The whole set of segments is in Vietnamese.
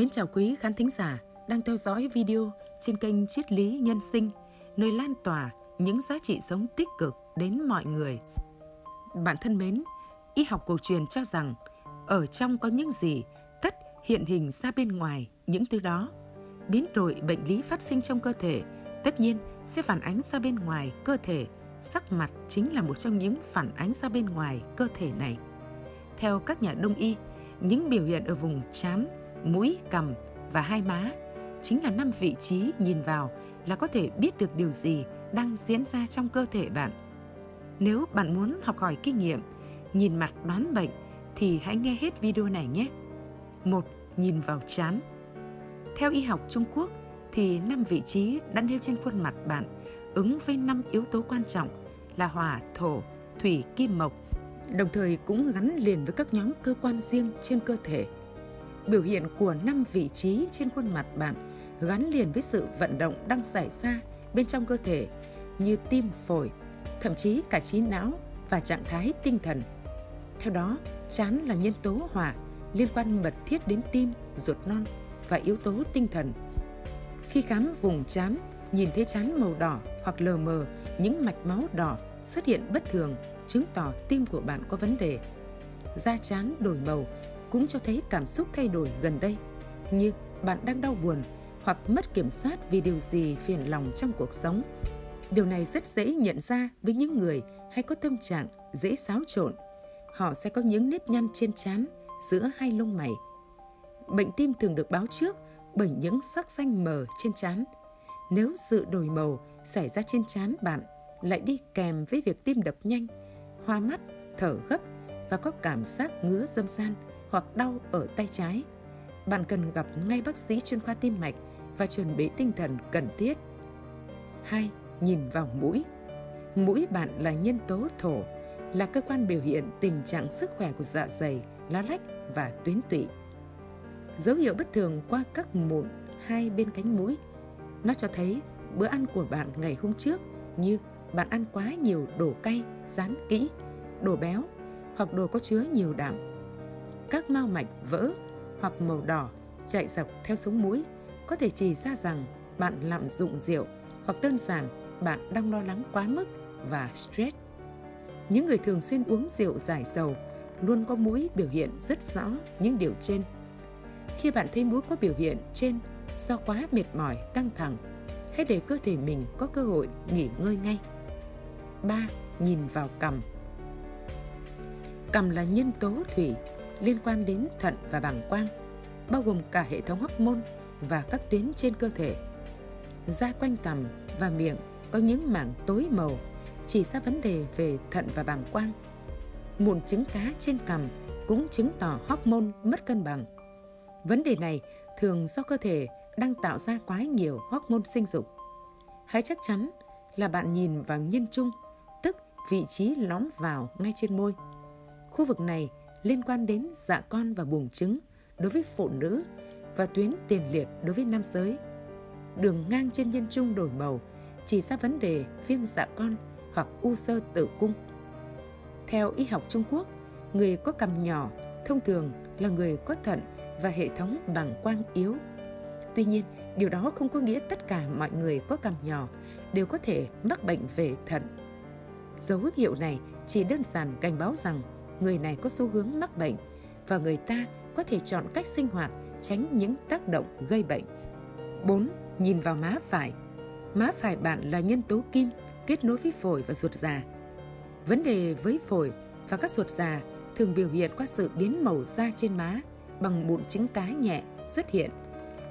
Mến chào quý khán thính giả đang theo dõi video trên kênh Triết lý Nhân sinh, nơi lan tỏa những giá trị sống tích cực đến mọi người. Bạn thân mến, y học cổ truyền cho rằng ở trong có những gì tất hiện hình ra bên ngoài những thứ đó. Biến đổi bệnh lý phát sinh trong cơ thể tất nhiên sẽ phản ánh ra bên ngoài cơ thể. Sắc mặt chính là một trong những phản ánh ra bên ngoài cơ thể này. Theo các nhà đông y, những biểu hiện ở vùng trán, mũi, cằm và hai má chính là năm vị trí nhìn vào là có thể biết được điều gì đang diễn ra trong cơ thể bạn. Nếu bạn muốn học hỏi kinh nghiệm, nhìn mặt đoán bệnh thì hãy nghe hết video này nhé. Một, nhìn vào trán. Theo y học Trung Quốc thì năm vị trí đã nêu trên khuôn mặt bạn ứng với năm yếu tố quan trọng là hỏa, thổ, thủy, kim, mộc, đồng thời cũng gắn liền với các nhóm cơ quan riêng trên cơ thể. Biểu hiện của năm vị trí trên khuôn mặt bạn gắn liền với sự vận động đang xảy ra bên trong cơ thể như tim, phổi, thậm chí cả trí não và trạng thái tinh thần. Theo đó, chán là nhân tố hỏa liên quan mật thiết đến tim, ruột non và yếu tố tinh thần. Khi khám vùng chán, nhìn thấy chán màu đỏ hoặc lờ mờ những mạch máu đỏ xuất hiện bất thường chứng tỏ tim của bạn có vấn đề. Da chán đổi màu cũng cho thấy cảm xúc thay đổi gần đây, như bạn đang đau buồn hoặc mất kiểm soát vì điều gì phiền lòng trong cuộc sống. Điều này rất dễ nhận ra với những người hay có tâm trạng dễ xáo trộn. Họ sẽ có những nếp nhăn trên trán giữa hai lông mày. Bệnh tim thường được báo trước bởi những sắc xanh mờ trên trán. Nếu sự đổi màu xảy ra trên trán bạn lại đi kèm với việc tim đập nhanh, hoa mắt, thở gấp và có cảm giác ngứa dâm gian hoặc đau ở tay trái, bạn cần gặp ngay bác sĩ chuyên khoa tim mạch và chuẩn bị tinh thần cần thiết. 2. Nhìn vào mũi. Mũi bạn là nhân tố thổ, là cơ quan biểu hiện tình trạng sức khỏe của dạ dày, lá lách và tuyến tụy. Dấu hiệu bất thường qua các mụn hai bên cánh mũi. Nó cho thấy bữa ăn của bạn ngày hôm trước như bạn ăn quá nhiều đồ cay, rán kỹ, đồ béo hoặc đồ có chứa nhiều đạm. Các mao mạch vỡ hoặc màu đỏ chạy dọc theo sống mũi có thể chỉ ra rằng bạn lạm dụng rượu hoặc đơn giản bạn đang lo lắng quá mức và stress. Những người thường xuyên uống rượu giải dầu luôn có mũi biểu hiện rất rõ những điều trên. Khi bạn thấy mũi có biểu hiện trên do quá mệt mỏi, căng thẳng, hãy để cơ thể mình có cơ hội nghỉ ngơi ngay. 3. Nhìn vào cằm Cằm là nhân tố thủy liên quan đến thận và bàng quang, bao gồm cả hệ thống hormone và các tuyến trên cơ thể. Da quanh cằm và miệng có những mảng tối màu chỉ ra vấn đề về thận và bàng quang. Mụn trứng cá trên cằm cũng chứng tỏ hormone mất cân bằng. Vấn đề này thường do cơ thể đang tạo ra quá nhiều hormone sinh dục. Hãy chắc chắn là bạn nhìn vào nhân trung, tức vị trí lõm vào ngay trên môi. Khu vực này liên quan đến dạ con và buồng trứng đối với phụ nữ và tuyến tiền liệt đối với nam giới. Đường ngang trên nhân trung đổi màu chỉ ra vấn đề viêm dạ con hoặc u sơ tử cung. Theo y học Trung Quốc, người có cằm nhỏ thông thường là người có thận và hệ thống bàng quang yếu. Tuy nhiên, điều đó không có nghĩa tất cả mọi người có cằm nhỏ đều có thể mắc bệnh về thận. Dấu hiệu này chỉ đơn giản cảnh báo rằng người này có xu hướng mắc bệnh và người ta có thể chọn cách sinh hoạt tránh những tác động gây bệnh. 4. Nhìn vào má phải. Má phải bạn là nhân tố kim kết nối với phổi và ruột già. Vấn đề với phổi và các ruột già thường biểu hiện qua sự biến màu da trên má bằng mụn trứng cá nhẹ xuất hiện,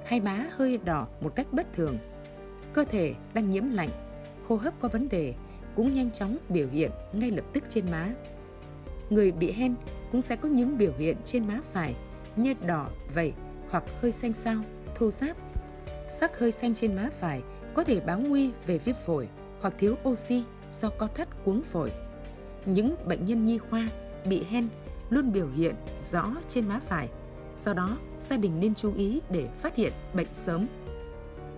hay má hơi đỏ một cách bất thường. Cơ thể đang nhiễm lạnh, hô hấp có vấn đề cũng nhanh chóng biểu hiện ngay lập tức trên má. Người bị hen cũng sẽ có những biểu hiện trên má phải như đỏ, vẩy hoặc hơi xanh xao, thô ráp. Sắc hơi xanh trên má phải có thể báo nguy về viêm phổi hoặc thiếu oxy do co thắt cuống phổi. Những bệnh nhân nhi khoa bị hen luôn biểu hiện rõ trên má phải. Do đó, gia đình nên chú ý để phát hiện bệnh sớm.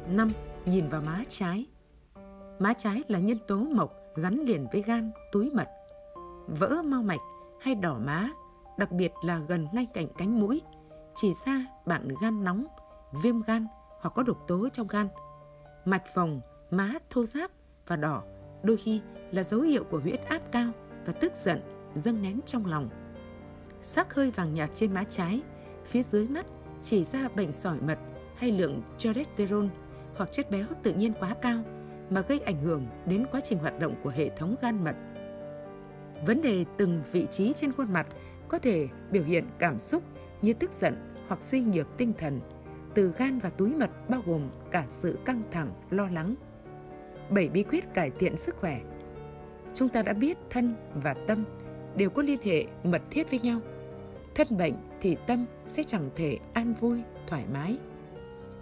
5. Nhìn vào má trái. Má trái là nhân tố mộc gắn liền với gan, túi mật. Vỡ mau mạch hay đỏ má, đặc biệt là gần ngay cạnh cánh mũi, chỉ ra bạn gan nóng, viêm gan hoặc có độc tố trong gan. Mạch phồng, má thô ráp và đỏ đôi khi là dấu hiệu của huyết áp cao và tức giận dâng nén trong lòng. Sắc hơi vàng nhạt trên má trái, phía dưới mắt chỉ ra bệnh sỏi mật hay lượng cholesterol hoặc chất béo tự nhiên quá cao mà gây ảnh hưởng đến quá trình hoạt động của hệ thống gan mật. Vấn đề từng vị trí trên khuôn mặt có thể biểu hiện cảm xúc như tức giận hoặc suy nhược tinh thần từ gan và túi mật bao gồm cả sự căng thẳng, lo lắng. 7 bí quyết cải thiện sức khỏe. Chúng ta đã biết thân và tâm đều có liên hệ mật thiết với nhau. Thân bệnh thì tâm sẽ chẳng thể an vui, thoải mái.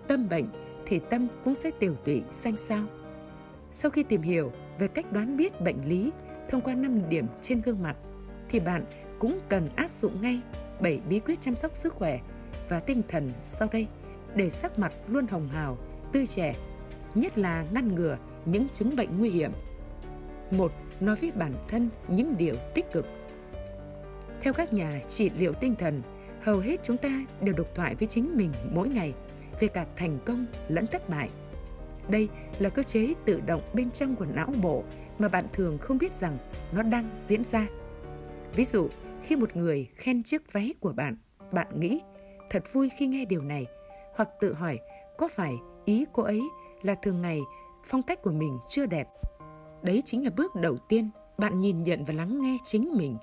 Tâm bệnh thì tâm cũng sẽ tiểu tụy, xanh xao. Sau khi tìm hiểu về cách đoán biết bệnh lý thông qua 5 điểm trên gương mặt, thì bạn cũng cần áp dụng ngay 7 bí quyết chăm sóc sức khỏe và tinh thần sau đây để sắc mặt luôn hồng hào, tươi trẻ, nhất là ngăn ngừa những chứng bệnh nguy hiểm. Một, nói với bản thân những điều tích cực. Theo các nhà trị liệu tinh thần, hầu hết chúng ta đều độc thoại với chính mình mỗi ngày về cả thành công lẫn thất bại. Đây là cơ chế tự động bên trong của não bộ mà bạn thường không biết rằng nó đang diễn ra. Ví dụ, khi một người khen chiếc váy của bạn, bạn nghĩ thật vui khi nghe điều này hoặc tự hỏi có phải ý cô ấy là thường ngày phong cách của mình chưa đẹp. Đấy chính là bước đầu tiên bạn nhìn nhận và lắng nghe chính mình.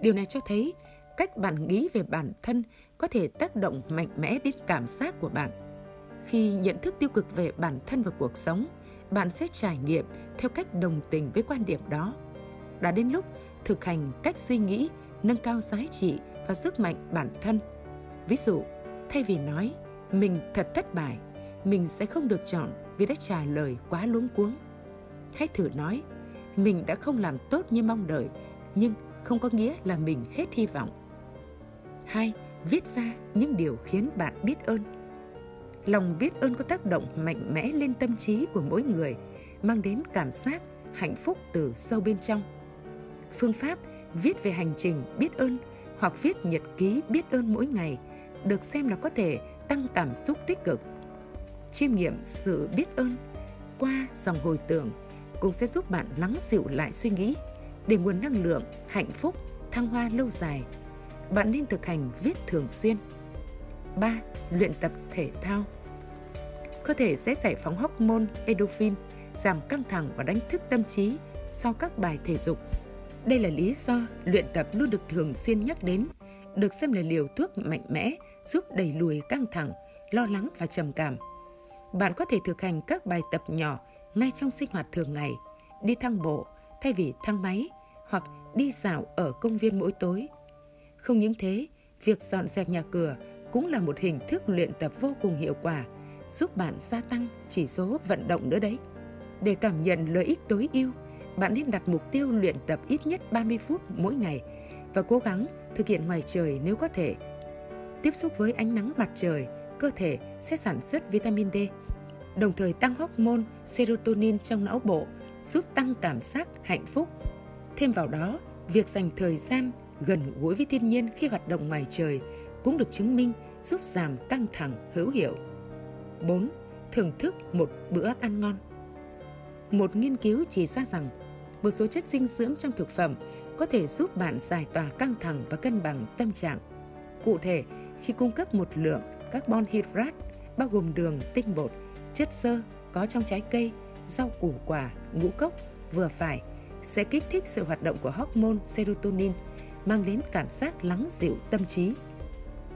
Điều này cho thấy cách bạn nghĩ về bản thân có thể tác động mạnh mẽ đến cảm giác của bạn. Khi nhận thức tiêu cực về bản thân và cuộc sống, bạn sẽ trải nghiệm theo cách đồng tình với quan điểm đó. Đã đến lúc thực hành cách suy nghĩ nâng cao giá trị và sức mạnh bản thân. Ví dụ, thay vì nói mình thật thất bại, mình sẽ không được chọn vì đã trả lời quá luống cuống. Hãy thử nói, mình đã không làm tốt như mong đợi, nhưng không có nghĩa là mình hết hy vọng. Hai, viết ra những điều khiến bạn biết ơn. Lòng biết ơn có tác động mạnh mẽ lên tâm trí của mỗi người, mang đến cảm giác hạnh phúc từ sâu bên trong. Phương pháp viết về hành trình biết ơn hoặc viết nhật ký biết ơn mỗi ngày được xem là có thể tăng cảm xúc tích cực. Chiêm nghiệm sự biết ơn qua dòng hồi tưởng cũng sẽ giúp bạn lắng dịu lại suy nghĩ để nguồn năng lượng, hạnh phúc, thăng hoa lâu dài. Bạn nên thực hành viết thường xuyên. 3. Luyện tập thể thao Cơ thể sẽ giải phóng hormone endorphin, giảm căng thẳng và đánh thức tâm trí sau các bài thể dục. Đây là lý do luyện tập luôn được thường xuyên nhắc đến, được xem là liều thuốc mạnh mẽ giúp đẩy lùi căng thẳng, lo lắng và trầm cảm. Bạn có thể thực hành các bài tập nhỏ ngay trong sinh hoạt thường ngày, đi thang bộ thay vì thang máy hoặc đi dạo ở công viên mỗi tối. Không những thế, việc dọn dẹp nhà cửa cũng là một hình thức luyện tập vô cùng hiệu quả, giúp bạn gia tăng chỉ số vận động nữa đấy. Để cảm nhận lợi ích tối ưu, bạn nên đặt mục tiêu luyện tập ít nhất 30 phút mỗi ngày và cố gắng thực hiện ngoài trời nếu có thể. Tiếp xúc với ánh nắng mặt trời, cơ thể sẽ sản xuất vitamin D, đồng thời tăng hormone serotonin trong não bộ, giúp tăng cảm giác hạnh phúc. Thêm vào đó, việc dành thời gian gần gũi với thiên nhiên khi hoạt động ngoài trời cũng được chứng minh giúp giảm căng thẳng hữu hiệu. 4. Thưởng thức một bữa ăn ngon. Một nghiên cứu chỉ ra rằng một số chất dinh dưỡng trong thực phẩm có thể giúp bạn giải tỏa căng thẳng và cân bằng tâm trạng. Cụ thể, khi cung cấp một lượng carbon hydrate bao gồm đường, tinh bột, chất xơ có trong trái cây, rau củ quả, ngũ cốc vừa phải sẽ kích thích sự hoạt động của hormone serotonin, mang đến cảm giác lắng dịu tâm trí.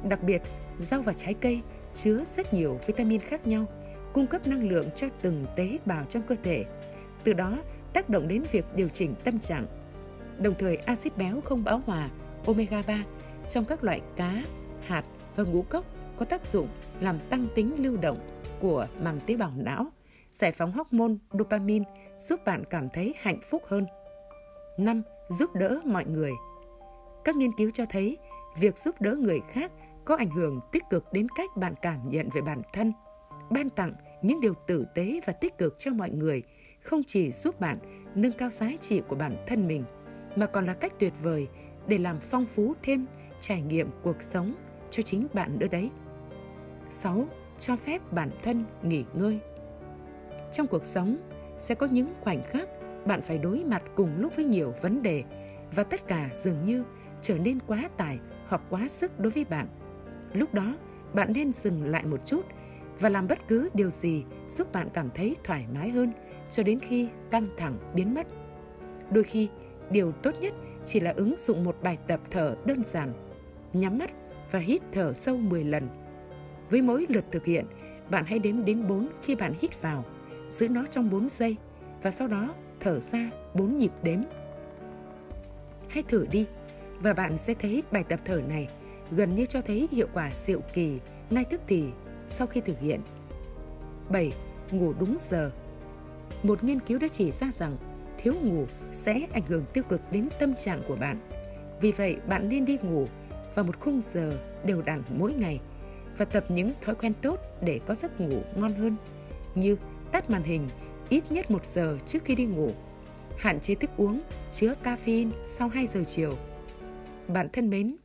Đặc biệt, rau và trái cây chứa rất nhiều vitamin khác nhau, cung cấp năng lượng cho từng tế bào trong cơ thể. Từ đó, tác động đến việc điều chỉnh tâm trạng. Đồng thời, axit béo không bão hòa omega 3 trong các loại cá, hạt và ngũ cốc có tác dụng làm tăng tính lưu động của màng tế bào não, giải phóng hormone dopamine giúp bạn cảm thấy hạnh phúc hơn. 5. Giúp đỡ mọi người. Các nghiên cứu cho thấy việc giúp đỡ người khác có ảnh hưởng tích cực đến cách bạn cảm nhận về bản thân. Ban tặng những điều tử tế và tích cực cho mọi người, không chỉ giúp bạn nâng cao giá trị của bản thân mình, mà còn là cách tuyệt vời để làm phong phú thêm trải nghiệm cuộc sống cho chính bạn nữa đấy. 6. cho phép bản thân nghỉ ngơi. Trong cuộc sống, sẽ có những khoảnh khắc bạn phải đối mặt cùng lúc với nhiều vấn đề và tất cả dường như trở nên quá tải hoặc quá sức đối với bạn. Lúc đó, bạn nên dừng lại một chút và làm bất cứ điều gì giúp bạn cảm thấy thoải mái hơn cho đến khi căng thẳng biến mất. Đôi khi, điều tốt nhất chỉ là ứng dụng một bài tập thở đơn giản. Nhắm mắt và hít thở sâu 10 lần. Với mỗi lượt thực hiện, bạn hãy đếm đến 4 khi bạn hít vào, giữ nó trong 4 giây và sau đó thở ra 4 nhịp đếm. Hãy thử đi và bạn sẽ thấy bài tập thở này gần như cho thấy hiệu quả diệu kỳ ngay tức thì sau khi thực hiện. 7. Ngủ đúng giờ Một nghiên cứu đã chỉ ra rằng thiếu ngủ sẽ ảnh hưởng tiêu cực đến tâm trạng của bạn. Vì vậy, bạn nên đi ngủ vào một khung giờ đều đặn mỗi ngày và tập những thói quen tốt để có giấc ngủ ngon hơn như tắt màn hình ít nhất một giờ trước khi đi ngủ, hạn chế thức uống chứa caffeine sau 2 giờ chiều. Bạn thân mến,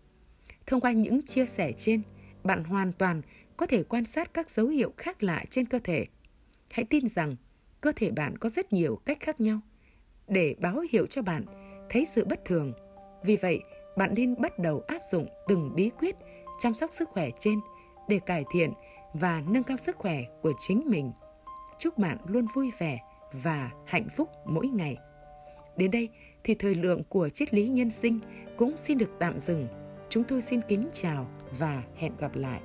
thông qua những chia sẻ trên, bạn hoàn toàn có thể quan sát các dấu hiệu khác lạ trên cơ thể. Hãy tin rằng cơ thể bạn có rất nhiều cách khác nhau để báo hiệu cho bạn thấy sự bất thường. Vì vậy, bạn nên bắt đầu áp dụng từng bí quyết chăm sóc sức khỏe trên để cải thiện và nâng cao sức khỏe của chính mình. Chúc bạn luôn vui vẻ và hạnh phúc mỗi ngày. Đến đây thì thời lượng của triết lý nhân sinh cũng xin được tạm dừng. Chúng tôi xin kính chào và hẹn gặp lại.